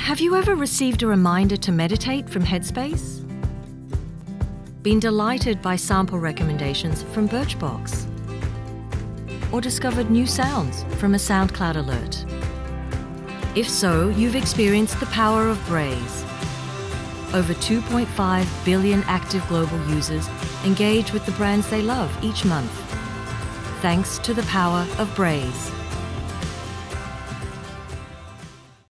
Have you ever received a reminder to meditate from Headspace? Been delighted by sample recommendations from Birchbox? Or discovered new sounds from a SoundCloud alert? If so, you've experienced the power of Braze. Over 2.5 billion active global users engage with the brands they love each month. Thanks to the power of Braze.